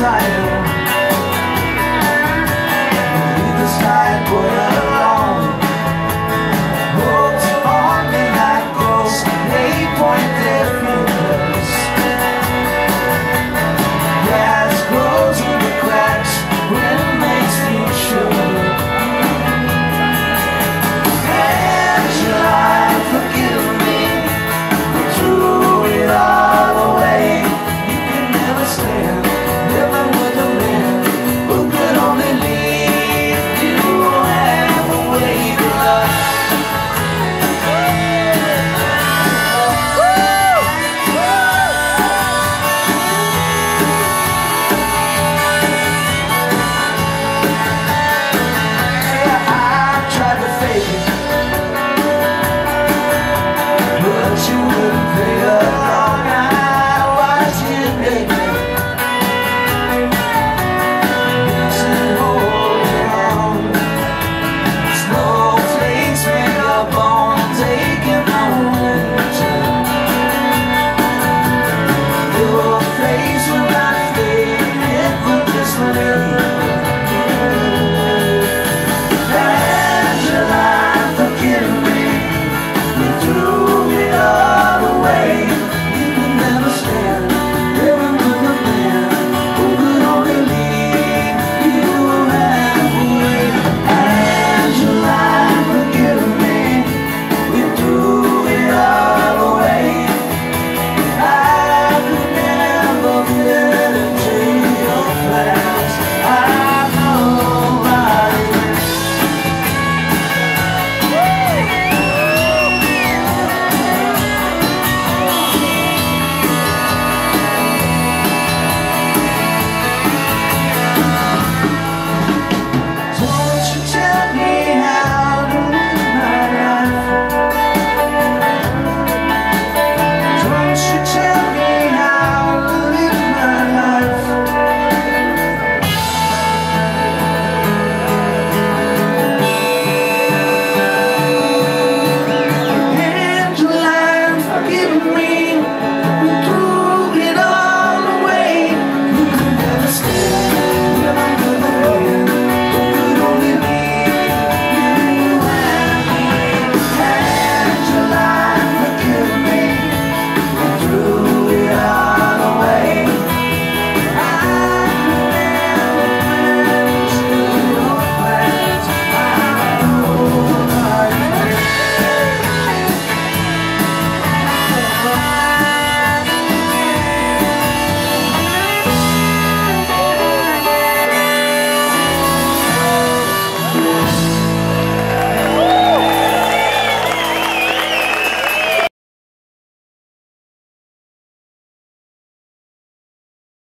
在。